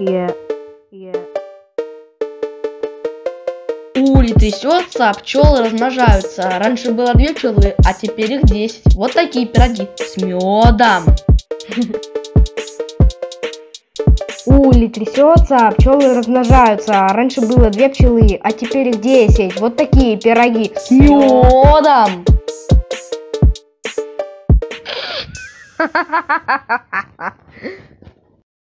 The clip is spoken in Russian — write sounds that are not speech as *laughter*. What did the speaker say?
Yeah. Yeah. Улей трясется, а пчелы а размножаются. Раньше было две пчелы, а теперь их десять. Вот такие пироги с медом. Улей трясется, а пчелы размножаются. Раньше было две пчелы, а теперь их десять. Вот такие пироги С медом. *laughs*